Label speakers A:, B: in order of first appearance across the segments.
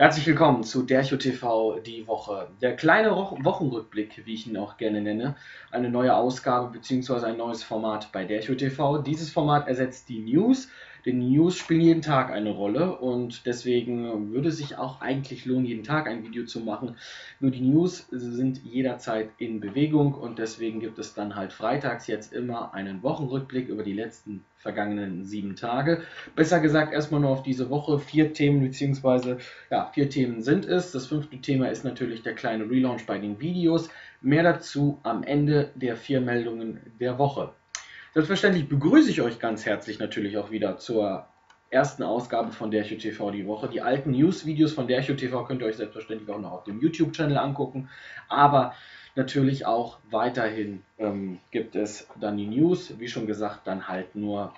A: Herzlich willkommen zu Dercho TV die Woche. Der kleine Wochenrückblick, wie ich ihn auch gerne nenne. Eine neue Ausgabe bzw. ein neues Format bei Dercho TV. Dieses Format ersetzt die News. Denn News spielen jeden Tag eine Rolle und deswegen würde es sich auch eigentlich lohnen, jeden Tag ein Video zu machen. Nur die News sind jederzeit in Bewegung und deswegen gibt es dann halt freitags jetzt immer einen Wochenrückblick über die letzten vergangenen sieben Tage. Besser gesagt erstmal nur auf diese Woche. Vier Themen beziehungsweise ja, vier Themen sind es. Das fünfte Thema ist natürlich der kleine Relaunch bei den Videos. Mehr dazu am Ende der vier Meldungen der Woche. Selbstverständlich begrüße ich euch ganz herzlich natürlich auch wieder zur ersten Ausgabe von Dercho TV die Woche. Die alten News-Videos von Dercho TV könnt ihr euch selbstverständlich auch noch auf dem YouTube-Channel angucken. Aber natürlich auch weiterhin ähm, gibt es dann die News, wie schon gesagt, dann halt nur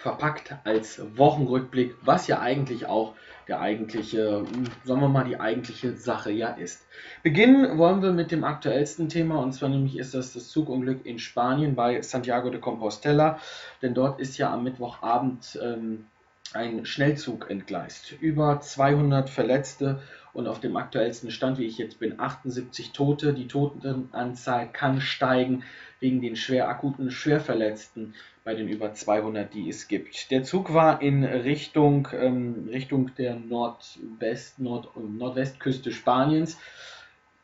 A: verpackt als Wochenrückblick, was ja eigentlich auch der eigentliche, sagen wir mal, die eigentliche Sache ja ist. Beginnen wollen wir mit dem aktuellsten Thema und zwar nämlich ist das das Zugunglück in Spanien bei Santiago de Compostela, denn dort ist ja am Mittwochabend ähm, ein Schnellzug entgleist. Über 200 Verletzte und auf dem aktuellsten Stand, wie ich jetzt bin, 78 Tote. Die Totenanzahl kann steigen wegen den schwer akuten Schwerverletzten bei den über 200, die es gibt. Der Zug war in Richtung, ähm, Richtung der Nordwest, Nord, Nordwestküste Spaniens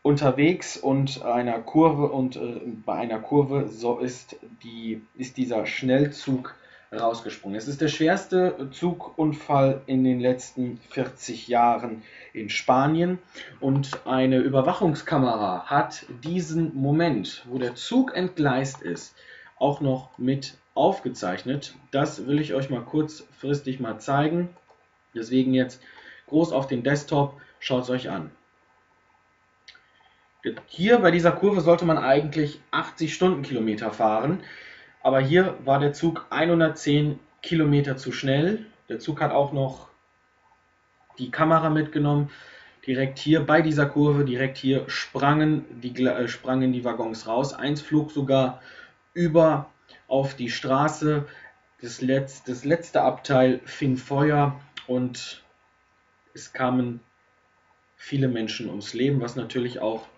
A: unterwegs und einer Kurve und äh, bei einer Kurve so ist, die, ist dieser Schnellzug rausgesprungen. Es ist der schwerste Zugunfall in den letzten 40 Jahren in Spanien und eine Überwachungskamera hat diesen Moment, wo der Zug entgleist ist, auch noch mit aufgezeichnet. Das will ich euch mal kurzfristig mal zeigen. Deswegen jetzt groß auf den Desktop, schaut es euch an. Hier bei dieser Kurve sollte man eigentlich 80 Stundenkilometer fahren, aber hier war der Zug 110 Kilometer zu schnell. Der Zug hat auch noch die Kamera mitgenommen. Direkt hier bei dieser Kurve, direkt hier sprangen die, äh, sprangen die Waggons raus. Eins flog sogar über auf die Straße. Das, Letz-, das letzte Abteil fing Feuer und es kamen viele Menschen ums Leben, was natürlich auch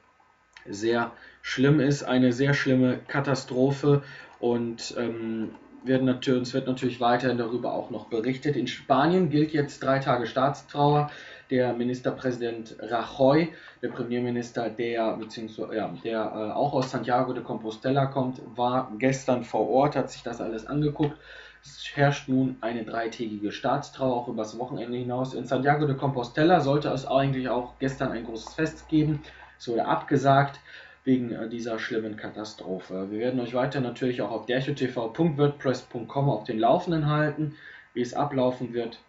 A: sehr schlimm ist. Eine sehr schlimme Katastrophe und ähm, werden natürlich, es wird natürlich weiterhin darüber auch noch berichtet. In Spanien gilt jetzt drei Tage Staatstrauer. Der Ministerpräsident Rajoy, der Premierminister, der, beziehungsweise, ja, der äh, auch aus Santiago de Compostela kommt, war gestern vor Ort, hat sich das alles angeguckt. Es herrscht nun eine dreitägige Staatstrauer, auch übers Wochenende hinaus. In Santiago de Compostela sollte es eigentlich auch gestern ein großes Fest geben. Es wurde abgesagt wegen äh, dieser schlimmen Katastrophe. Wir werden euch weiter natürlich auch auf derchotv.wordpress.com auf den Laufenden halten, wie es ablaufen wird.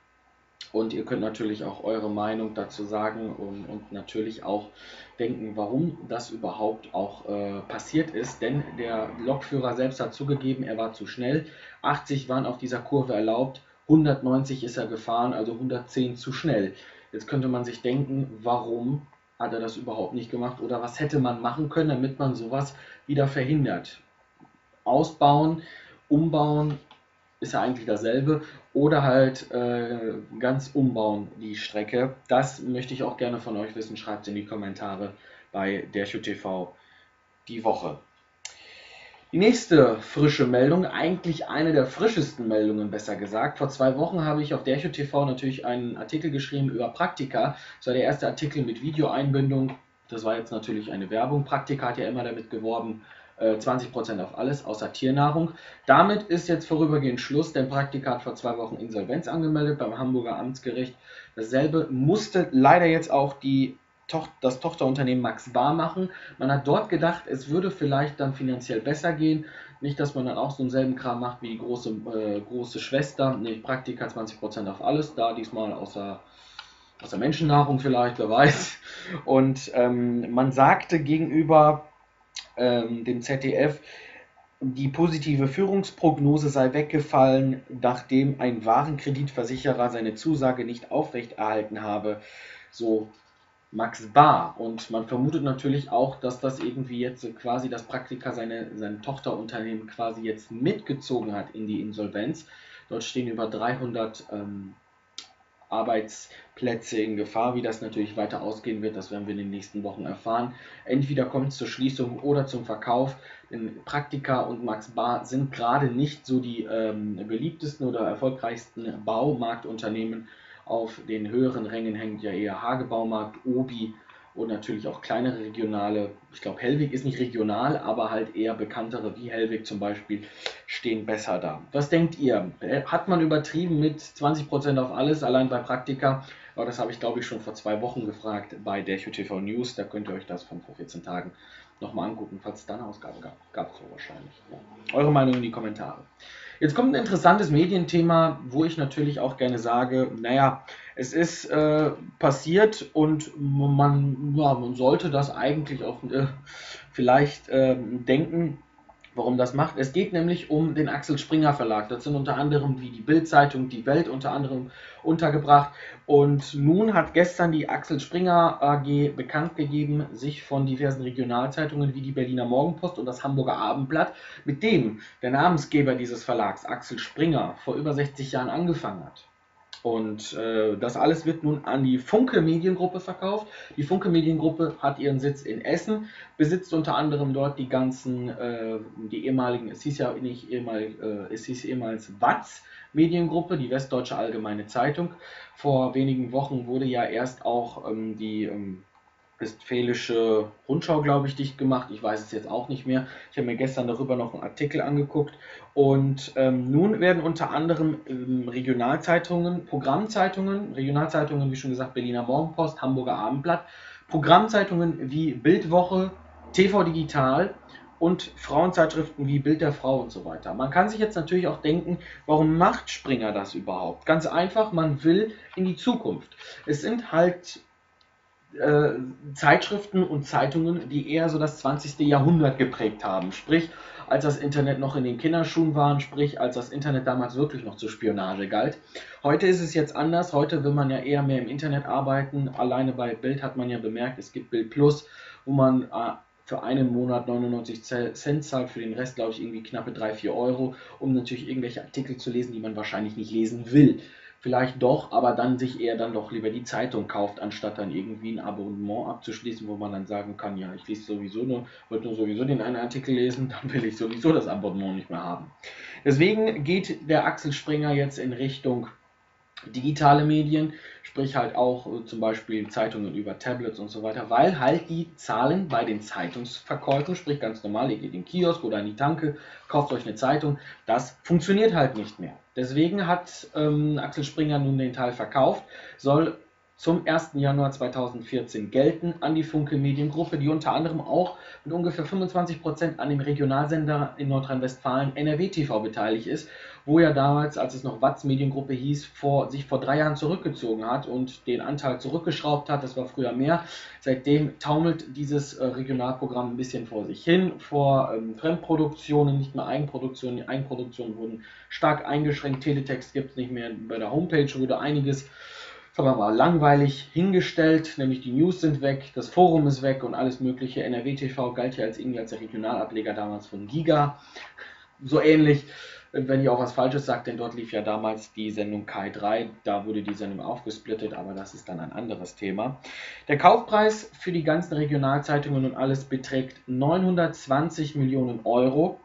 A: Und ihr könnt natürlich auch eure Meinung dazu sagen und, und natürlich auch denken, warum das überhaupt auch äh, passiert ist. Denn der Lokführer selbst hat zugegeben, er war zu schnell. 80 waren auf dieser Kurve erlaubt, 190 ist er gefahren, also 110 zu schnell. Jetzt könnte man sich denken, warum hat er das überhaupt nicht gemacht oder was hätte man machen können, damit man sowas wieder verhindert. Ausbauen, umbauen ist ja eigentlich dasselbe oder halt äh, ganz umbauen die Strecke. Das möchte ich auch gerne von euch wissen. Schreibt es in die Kommentare bei der TV die Woche. Die nächste frische Meldung, eigentlich eine der frischesten Meldungen, besser gesagt. Vor zwei Wochen habe ich auf Dercho TV natürlich einen Artikel geschrieben über Praktika. Das war der erste Artikel mit Videoeinbindung. Das war jetzt natürlich eine Werbung. Praktika hat ja immer damit geworben, 20% äh, auf alles außer Tiernahrung. Damit ist jetzt vorübergehend Schluss, denn Praktika hat vor zwei Wochen Insolvenz angemeldet beim Hamburger Amtsgericht. Dasselbe musste leider jetzt auch die das Tochterunternehmen Max Bar machen. Man hat dort gedacht, es würde vielleicht dann finanziell besser gehen. Nicht, dass man dann auch so einen selben Kram macht wie die große, äh, große Schwester. Nee, Praktika 20% auf alles, da diesmal außer, außer Menschennahrung vielleicht, wer weiß. Und ähm, man sagte gegenüber ähm, dem ZDF, die positive Führungsprognose sei weggefallen, nachdem ein Warenkreditversicherer seine Zusage nicht aufrechterhalten habe. So Max Bar. Und man vermutet natürlich auch, dass das irgendwie jetzt quasi das Praktika seine, sein Tochterunternehmen quasi jetzt mitgezogen hat in die Insolvenz. Dort stehen über 300 ähm, Arbeitsplätze in Gefahr. Wie das natürlich weiter ausgehen wird, das werden wir in den nächsten Wochen erfahren. Entweder kommt es zur Schließung oder zum Verkauf. Denn Praktika und Max Bar sind gerade nicht so die ähm, beliebtesten oder erfolgreichsten Baumarktunternehmen. Auf den höheren Rängen hängt ja eher Hagebaumarkt, Obi und natürlich auch kleinere regionale, ich glaube Hellwig ist nicht regional, aber halt eher bekanntere wie Hellwig zum Beispiel stehen besser da. Was denkt ihr? Hat man übertrieben mit 20% auf alles, allein bei Praktika? Aber das habe ich glaube ich schon vor zwei Wochen gefragt bei der TV News, da könnt ihr euch das von vor 14 Tagen nochmal angucken, falls es da eine Ausgabe gab. Gab es so wahrscheinlich. Ja. Eure Meinung in die Kommentare. Jetzt kommt ein interessantes Medienthema, wo ich natürlich auch gerne sage, naja, es ist äh, passiert und man, ja, man sollte das eigentlich auch äh, vielleicht äh, denken, warum das macht. Es geht nämlich um den Axel Springer Verlag. Das sind unter anderem wie die Bild-Zeitung, die Welt unter anderem untergebracht. Und nun hat gestern die Axel Springer AG bekannt gegeben, sich von diversen Regionalzeitungen wie die Berliner Morgenpost und das Hamburger Abendblatt, mit dem der Namensgeber dieses Verlags, Axel Springer, vor über 60 Jahren angefangen hat. Und äh, das alles wird nun an die Funke Mediengruppe verkauft. Die Funke Mediengruppe hat ihren Sitz in Essen, besitzt unter anderem dort die ganzen, äh, die ehemaligen, es hieß ja nicht ehemalig, äh, es hieß ehemals Watz Mediengruppe, die Westdeutsche Allgemeine Zeitung. Vor wenigen Wochen wurde ja erst auch ähm, die ähm, Westfälische Rundschau, glaube ich, dicht gemacht. Ich weiß es jetzt auch nicht mehr. Ich habe mir gestern darüber noch einen Artikel angeguckt. Und ähm, nun werden unter anderem ähm, Regionalzeitungen, Programmzeitungen, Regionalzeitungen, wie schon gesagt, Berliner Morgenpost, Hamburger Abendblatt, Programmzeitungen wie Bildwoche, TV Digital und Frauenzeitschriften wie Bild der Frau und so weiter. Man kann sich jetzt natürlich auch denken, warum macht Springer das überhaupt? Ganz einfach, man will in die Zukunft. Es sind halt äh, Zeitschriften und Zeitungen, die eher so das 20. Jahrhundert geprägt haben. Sprich, als das Internet noch in den Kinderschuhen war, sprich, als das Internet damals wirklich noch zur Spionage galt. Heute ist es jetzt anders. Heute will man ja eher mehr im Internet arbeiten. Alleine bei Bild hat man ja bemerkt, es gibt Bild Plus, wo man äh, für einen Monat 99 Cent zahlt, für den Rest glaube ich irgendwie knappe 3, 4 Euro, um natürlich irgendwelche Artikel zu lesen, die man wahrscheinlich nicht lesen will vielleicht doch, aber dann sich eher dann doch lieber die Zeitung kauft, anstatt dann irgendwie ein Abonnement abzuschließen, wo man dann sagen kann, ja, ich lese sowieso nur, wollte nur sowieso den einen Artikel lesen, dann will ich sowieso das Abonnement nicht mehr haben. Deswegen geht der Axel Springer jetzt in Richtung digitale Medien, sprich halt auch äh, zum Beispiel Zeitungen über Tablets und so weiter, weil halt die Zahlen bei den Zeitungsverkäufen, sprich ganz normal, ihr geht in den Kiosk oder in die Tanke, kauft euch eine Zeitung, das funktioniert halt nicht mehr. Deswegen hat ähm, Axel Springer nun den Teil verkauft, soll zum 1. Januar 2014 gelten an die Funke Mediengruppe, die unter anderem auch mit ungefähr 25% an dem Regionalsender in Nordrhein-Westfalen NRW TV beteiligt ist, wo er damals, als es noch Watz Mediengruppe hieß, vor, sich vor drei Jahren zurückgezogen hat und den Anteil zurückgeschraubt hat. Das war früher mehr. Seitdem taumelt dieses äh, Regionalprogramm ein bisschen vor sich hin, vor ähm, Fremdproduktionen, nicht mehr Eigenproduktionen. Die Eigenproduktionen wurden stark eingeschränkt. Teletext gibt es nicht mehr. Bei der Homepage wurde einiges sagen wir mal, langweilig hingestellt, nämlich die News sind weg, das Forum ist weg und alles mögliche. NRW TV galt ja als irgendwie als der Regionalableger damals von Giga. So ähnlich, wenn ich auch was Falsches sage, denn dort lief ja damals die Sendung K3, da wurde die Sendung aufgesplittet, aber das ist dann ein anderes Thema. Der Kaufpreis für die ganzen Regionalzeitungen und alles beträgt 920 Millionen Euro.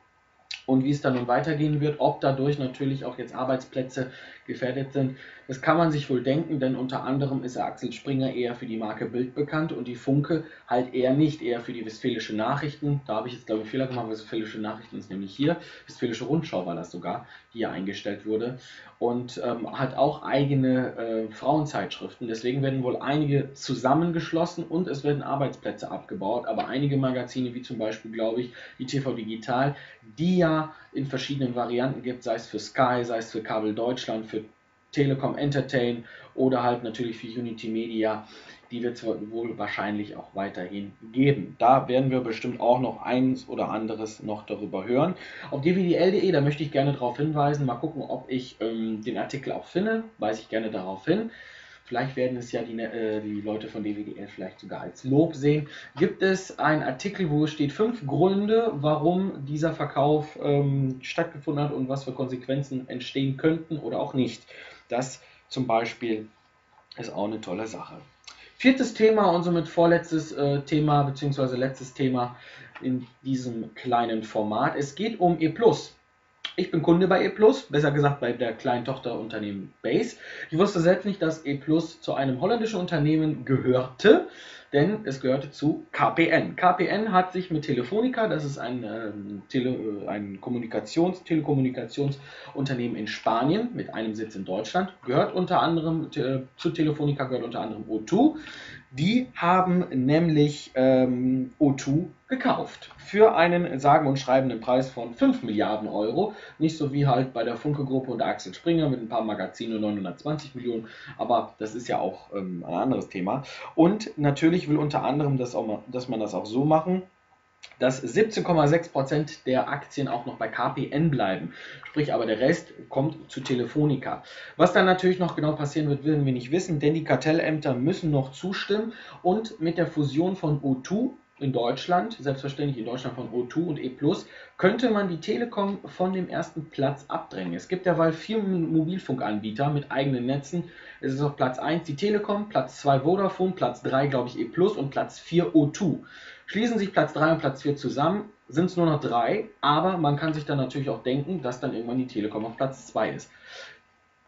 A: Und wie es dann nun weitergehen wird, ob dadurch natürlich auch jetzt Arbeitsplätze gefährdet sind. Das kann man sich wohl denken, denn unter anderem ist Axel Springer eher für die Marke Bild bekannt und die Funke halt eher nicht, eher für die Westfälische Nachrichten. Da habe ich jetzt glaube ich Fehler gemacht, Westfälische Nachrichten ist nämlich hier, Westfälische Rundschau war das sogar, die ja eingestellt wurde und ähm, hat auch eigene äh, Frauenzeitschriften. Deswegen werden wohl einige zusammengeschlossen und es werden Arbeitsplätze abgebaut, aber einige Magazine, wie zum Beispiel glaube ich die TV Digital, die ja in verschiedenen Varianten gibt, sei es für Sky, sei es für Kabel Deutschland, für Telekom Entertain oder halt natürlich für Unity Media. Die wird es wohl wahrscheinlich auch weiterhin geben. Da werden wir bestimmt auch noch eins oder anderes noch darüber hören. Auf dvdl.de, da möchte ich gerne darauf hinweisen, mal gucken, ob ich ähm, den Artikel auch finde, weise ich gerne darauf hin. Vielleicht werden es ja die, äh, die Leute von DWDL vielleicht sogar als Lob sehen. Gibt es einen Artikel, wo es steht fünf Gründe, warum dieser Verkauf ähm, stattgefunden hat und was für Konsequenzen entstehen könnten oder auch nicht. Das zum Beispiel Ist auch eine tolle Sache. Viertes Thema und somit vorletztes äh, Thema, beziehungsweise letztes Thema in diesem kleinen Format. Es geht um E. Ich bin Kunde bei E+, besser gesagt bei der kleinen Tochterunternehmen Base. Ich wusste selbst nicht, dass E+, zu einem holländischen Unternehmen gehörte denn es gehörte zu KPN. KPN hat sich mit Telefonica, das ist ein, äh, Tele, äh, ein Kommunikations-, Telekommunikationsunternehmen in Spanien mit einem Sitz in Deutschland, gehört unter anderem äh, zu Telefonica, gehört unter anderem O2. Die haben nämlich ähm, O2 gekauft für einen sagen und schreibenden Preis von 5 Milliarden Euro. Nicht so wie halt bei der Funke-Gruppe und Axel Springer mit ein paar Magazinen und 920 Millionen, aber das ist ja auch ähm, ein anderes Thema. Und natürlich will unter anderem, das auch dass man das auch so machen, dass 17,6% der Aktien auch noch bei KPN bleiben. Sprich aber der Rest kommt zu Telefonica. Was dann natürlich noch genau passieren wird, werden wir nicht wissen, denn die Kartellämter müssen noch zustimmen und mit der Fusion von O2 in Deutschland, selbstverständlich in Deutschland von O2 und E+, könnte man die Telekom von dem ersten Platz abdrängen. Es gibt derweil vier Mobilfunkanbieter mit eigenen Netzen. Es ist auf Platz 1 die Telekom, Platz 2 Vodafone, Platz 3 glaube ich E+, und Platz 4 O2. Schließen sich Platz 3 und Platz 4 zusammen, sind es nur noch drei, aber man kann sich dann natürlich auch denken, dass dann irgendwann die Telekom auf Platz 2 ist.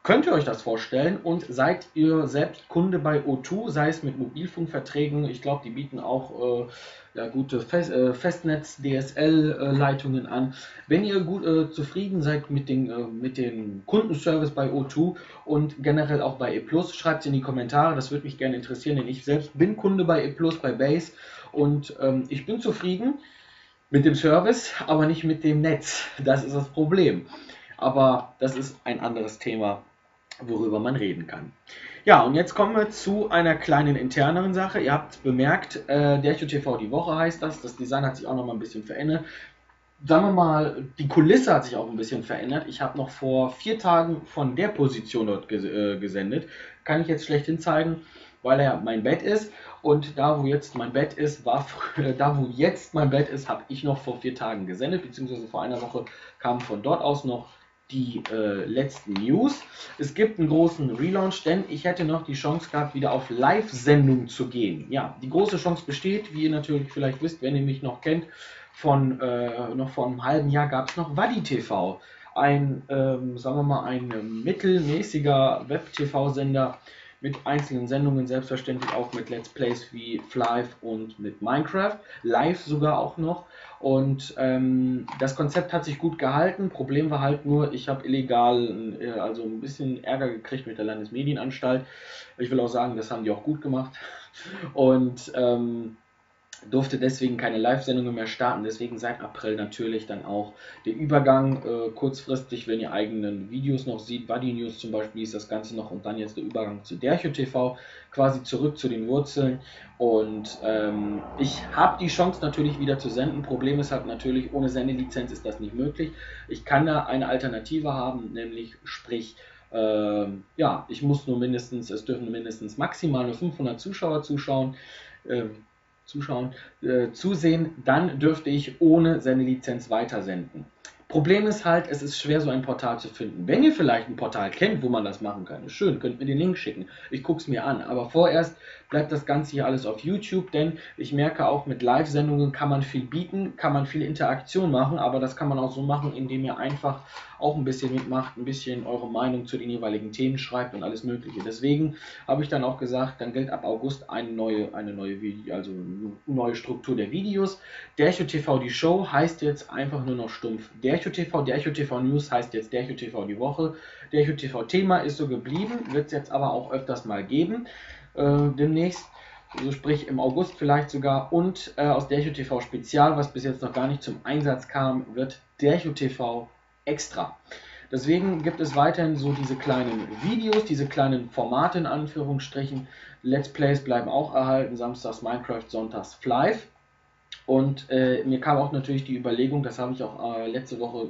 A: Könnt ihr euch das vorstellen und seid ihr selbst Kunde bei O2, sei es mit Mobilfunkverträgen, ich glaube, die bieten auch äh, ja, gute Fest, äh, Festnetz-DSL-Leitungen an. Wenn ihr gut äh, zufrieden seid mit, den, äh, mit dem Kundenservice bei O2 und generell auch bei E+, schreibt es in die Kommentare, das würde mich gerne interessieren, denn ich selbst bin Kunde bei E+, bei Base und ähm, ich bin zufrieden mit dem Service, aber nicht mit dem Netz. Das ist das Problem. Aber das ist ein anderes Thema, worüber man reden kann. Ja, und jetzt kommen wir zu einer kleinen interneren Sache. Ihr habt bemerkt, äh, der TV die Woche heißt das. Das Design hat sich auch noch mal ein bisschen verändert. Sagen wir mal, die Kulisse hat sich auch ein bisschen verändert. Ich habe noch vor vier Tagen von der Position dort ges äh, gesendet. Kann ich jetzt schlechthin zeigen, weil er mein Bett ist. Und da, wo jetzt mein Bett ist, war da, wo jetzt mein Bett ist, habe ich noch vor vier Tagen gesendet, beziehungsweise vor einer Woche kamen von dort aus noch die äh, letzten News. Es gibt einen großen Relaunch, denn ich hätte noch die Chance gehabt, wieder auf Live-Sendung zu gehen. Ja, die große Chance besteht, wie ihr natürlich vielleicht wisst, wenn ihr mich noch kennt, von äh, noch vor einem halben Jahr gab es noch Wadi TV. Ein, ähm, sagen wir mal, ein mittelmäßiger Web-TV-Sender, mit einzelnen Sendungen, selbstverständlich auch mit Let's Plays wie Flive und mit Minecraft, live sogar auch noch. Und ähm, das Konzept hat sich gut gehalten. Problem war halt nur, ich habe illegal, äh, also ein bisschen Ärger gekriegt mit der Landesmedienanstalt. Ich will auch sagen, das haben die auch gut gemacht. Und ähm, durfte deswegen keine Live-Sendungen mehr starten. Deswegen seit April natürlich dann auch der Übergang äh, kurzfristig, wenn ihr eigenen Videos noch seht, Buddy News zum Beispiel ist das Ganze noch und dann jetzt der Übergang zu Dercho TV, quasi zurück zu den Wurzeln. Und ähm, ich habe die Chance natürlich wieder zu senden. Problem ist halt natürlich, ohne Sendelizenz ist das nicht möglich. Ich kann da eine Alternative haben, nämlich sprich, ähm, ja, ich muss nur mindestens, es dürfen mindestens maximal nur 500 Zuschauer zuschauen. Ähm, zuschauen, äh, zusehen, dann dürfte ich ohne Sendelizenz weitersenden. Problem ist halt, es ist schwer, so ein Portal zu finden. Wenn ihr vielleicht ein Portal kennt, wo man das machen kann, ist schön, könnt mir den Link schicken. Ich gucke es mir an. Aber vorerst bleibt das Ganze hier alles auf YouTube, denn ich merke auch, mit Live-Sendungen kann man viel bieten, kann man viel Interaktion machen, aber das kann man auch so machen, indem ihr einfach auch ein bisschen mitmacht, ein bisschen eure Meinung zu den jeweiligen Themen schreibt und alles Mögliche. Deswegen habe ich dann auch gesagt, dann gilt ab August eine neue, eine neue Video, also neue Struktur der Videos. Dercho TV die Show heißt jetzt einfach nur noch stumpf Dercho TV. Dercho TV News heißt jetzt Dercho TV die Woche. Dercho TV Thema ist so geblieben, wird es jetzt aber auch öfters mal geben äh, demnächst. Also sprich im August vielleicht sogar. Und äh, aus Dercho TV Spezial, was bis jetzt noch gar nicht zum Einsatz kam, wird Dercho TV Extra. Deswegen gibt es weiterhin so diese kleinen Videos, diese kleinen Formate in Anführungsstrichen. Let's Plays bleiben auch erhalten, samstags Minecraft, sonntags Flive. Und äh, mir kam auch natürlich die Überlegung, das habe ich auch äh, letzte Woche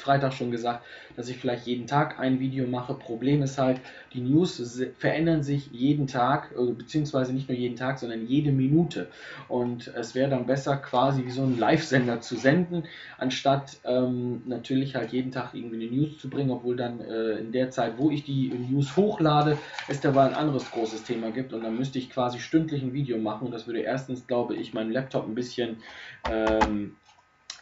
A: Freitag schon gesagt, dass ich vielleicht jeden Tag ein Video mache. Problem ist halt, die News verändern sich jeden Tag, äh, beziehungsweise nicht nur jeden Tag, sondern jede Minute. Und es wäre dann besser, quasi wie so ein Live-Sender zu senden, anstatt ähm, natürlich halt jeden Tag irgendwie eine News zu bringen, obwohl dann äh, in der Zeit, wo ich die News hochlade, es dabei ein anderes großes Thema gibt und dann müsste ich quasi stündlich ein Video machen und das würde erstens, glaube ich, meinen Laptop ein bisschen ähm,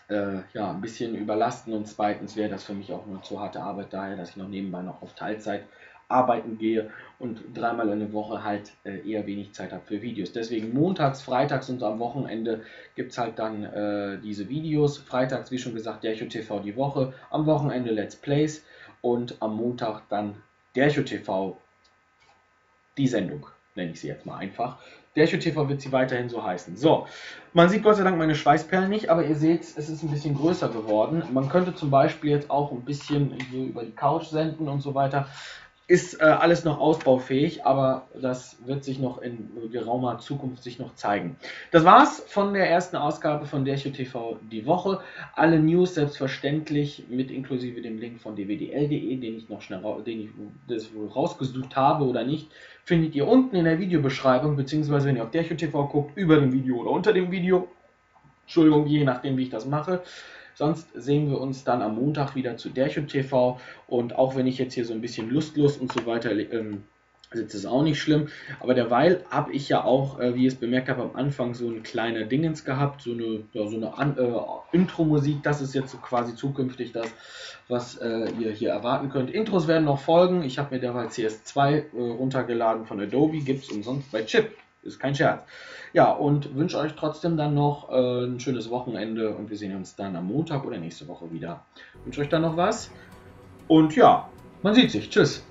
A: äh, ja, ein bisschen überlasten und zweitens wäre das für mich auch nur zu harte Arbeit, daher, dass ich noch nebenbei noch auf Teilzeit arbeiten gehe und dreimal in der Woche halt äh, eher wenig Zeit habe für Videos. Deswegen montags, freitags und am Wochenende gibt es halt dann äh, diese Videos. Freitags, wie schon gesagt, Dercho TV die Woche, am Wochenende Let's Plays und am Montag dann Dercho TV die Sendung, nenne ich sie jetzt mal einfach. Dercho TV wird sie weiterhin so heißen. So, man sieht Gott sei Dank meine Schweißperlen nicht, aber ihr seht, es ist ein bisschen größer geworden. Man könnte zum Beispiel jetzt auch ein bisschen so über die Couch senden und so weiter ist äh, alles noch ausbaufähig, aber das wird sich noch in geraumer Zukunft sich noch zeigen. Das war's von der ersten Ausgabe von Dercho TV die Woche. Alle News selbstverständlich mit inklusive dem Link von dwdl.de, den ich noch schnell den ich das rausgesucht habe oder nicht, findet ihr unten in der Videobeschreibung, beziehungsweise wenn ihr auf Dercho TV guckt, über dem Video oder unter dem Video. Entschuldigung, je nachdem, wie ich das mache. Sonst sehen wir uns dann am Montag wieder zu Dercho TV. Und auch wenn ich jetzt hier so ein bisschen lustlos und so weiter ähm, sitze, ist auch nicht schlimm. Aber derweil habe ich ja auch, äh, wie ihr es bemerkt habt, am Anfang so ein kleiner Dingens gehabt, so eine, ja, so eine äh, Intro-Musik. Das ist jetzt so quasi zukünftig das, was äh, ihr hier erwarten könnt. Intros werden noch folgen. Ich habe mir derweil CS2 äh, runtergeladen von Adobe, gibt es umsonst bei Chip. Ist kein Scherz. Ja, und wünsche euch trotzdem dann noch äh, ein schönes Wochenende und wir sehen uns dann am Montag oder nächste Woche wieder. Wünsche euch dann noch was. Und ja, man sieht sich. Tschüss.